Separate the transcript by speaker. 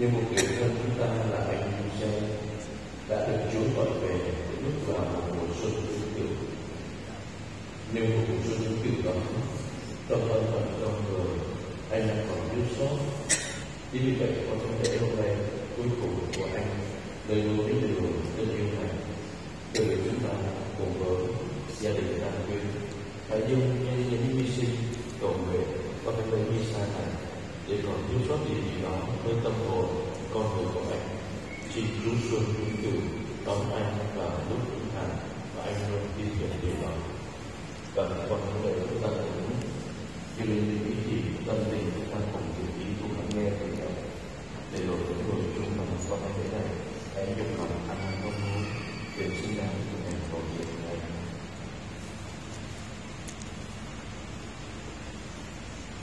Speaker 1: như một người thân chúng ta là anh Giuse đã được Chúa gọi về để bước vào một mùa xuân vĩnh cửu nếu một mùa xuân vĩnh cửu đó trong thân phận con người anh đang còn thiếu sót. Chính vì vậy con thân thể hôm nay cuối cùng của anh lời nối đến điều tình yêu này từ chúng ta cùng với gia đình Đan Quyên phải dùng nhân những hy sinh, cầu nguyện và cái lễ misa này để còn thiếu sót gì gì đó với tâm hồn, con người của anh. Xin Chúa Xuân chúng cửu đón anh vào lúc chúng ta và anh luôn tin nhận điều đó cần con lễ chúng